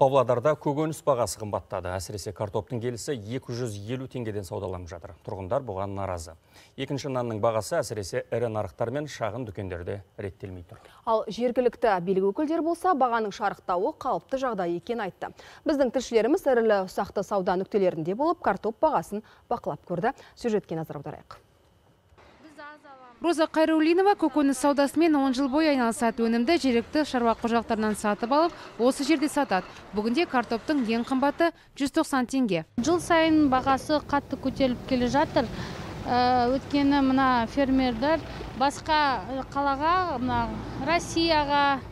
Павлодарда көкөніс бағасы қымбаттады. Әсіресе картоптың келісі 250 теңгеден саудаланып жатыр. Тұрғындар бұған наразы. Екінші нанның бағасы әсіресе ірі нарықтар мен шағын дүкендерде реттелмей тұр. Ал жергілікті билік өкілдері болса бағаның шарықтауы қалыпты жағдай екен айтты. Біздің тілшілеріміз ірілі ұсақты сауда нүктелерінде болып картоп бағасын бақылап көрді. Сюжетке назар аударайық. Роза Қайрулинова көкөніс саудасымен 10 жыл бойы айналысады. Өнімді жергілікті шаруа қожалықтарынан сатып алып, осы жерде сатады. Бүгінде картоптың ең қымбаты 190 теңге. Жыл сайын бағасы қатты көтеріліп келе жатыр. Ә, өйткені мына фермерлер басқа қалаға, мына Россияға,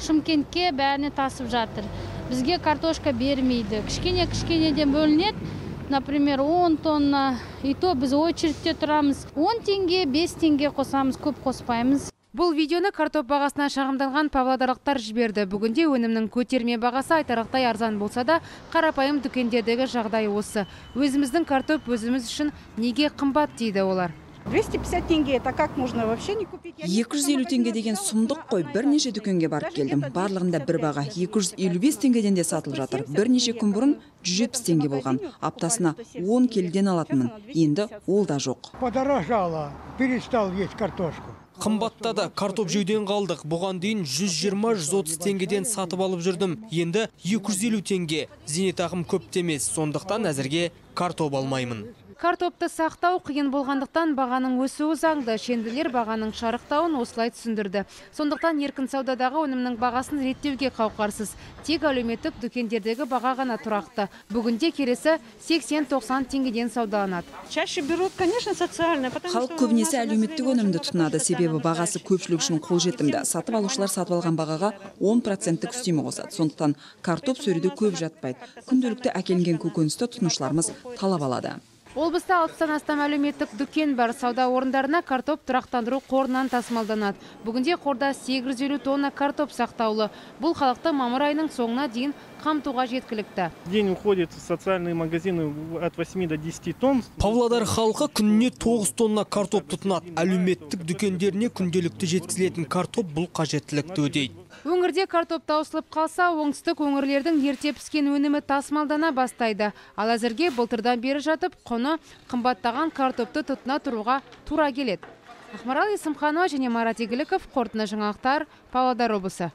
Шымкентке бәріне тасып жатыр. Бізге картошка бермейді. Кішкене кішкенеден бөлінеді. Например, 10 тонна, и то біз очередте тұрамыз. 10 теңге, 5 теңге қосамыз, көп қоспаймыз. Бұл видеоны картоп бағасына шағымданған павлодарлықтар жіберді. Бүгінде өнімнің көтерме бағасы айтарлықтай арзан болса да, қарапайым дүкендердегі жағдай осы. Өзіміздің картоп өзіміз үшін неге қымбат дейді олар. 250 теңге это как можно вообще не купить? 250 теңге деген сұмдық қой. бірнеше дүкенге барып келдім. барлығында бір баға. 255 теңгеден де сатылып жатыр. бірнеше күн бұрын 170 теңге болған. аптасына 10 келіден алатынмын енді ол да жоқ. Подорожало перестал есть картошку. Қымбаттады картоп жеуден қалдық. Бұған дейін 120-130 теңгеден сатып алып жүрдім. Енді 250 теңге. Зейнетақым көп емес. Сондықтан әзірге картоп алмаймын. Картопты сақтау қиын болғандықтан бағаның өсуі заңды. Шенділер бағаның шарықтауын осылай түсіндірді. Сондықтан еркін саудадағы өнімнің бағасын реттеуге қауқарсыз. Тек әлеуметтік дүкендердегі баға ғана тұрақты. Бүгінде келесі 80-90 теңгеден саудаланады. чаще берут конечно социальное халық көбінесе әлеуметтік өнімді тұтынады себебі бағасы көпшілік үшін қолжетімді сатып алушылар сатып алған бағаға 10 проценттік үстеме қосады сондықтан картоп сөреде көп жатпайды күнделікті әкелінген көкөністі тұтынушыларымыз талап алады Облыста 60-тан астам әлеуметтік дүкен бар. Сауда орындарына картоп тұрақтандыру қорынан тасымалданады. Бүгінде қорда 850 тонна картоп сақтаулы. Бұл халықты мамыр айының соңына дейін қамтуға жеткілікті. день уходит в социальные магазины от 8 до 10 тонн. Павлодар халқы күніне 9 тонна картоп тұтынады әлеуметтік дүкендеріне күнделікті жеткізілетін картоп бұл қажеттілікті өтейді Өңірде картоп таусылып қалса, оңтүстік өңірлердің ерте піскен өнімі тасымалдана бастайды. Ал әзірге былтырдан бері жатып, құны қымбаттаған картопты тұтына тұруға тура келеді. Ақмарал Есімханова және Марат Игіліков, қорытынды жаңалықтар, Павлодар облысы.